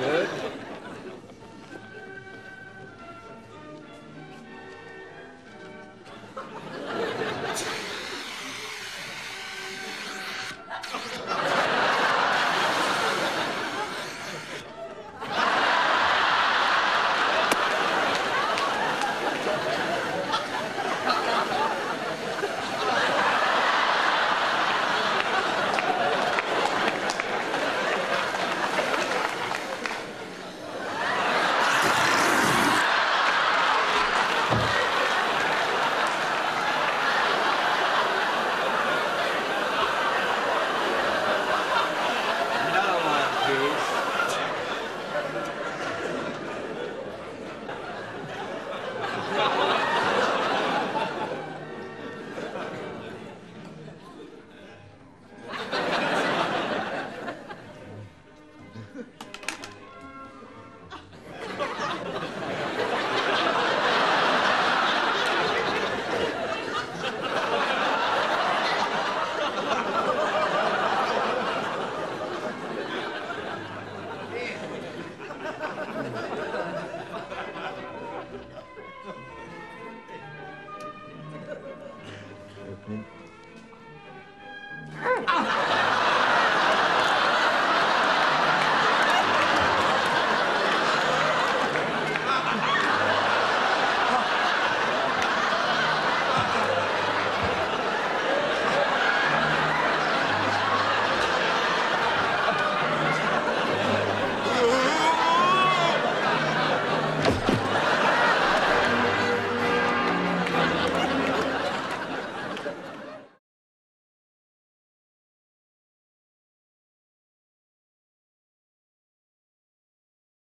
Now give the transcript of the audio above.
Good. 嗯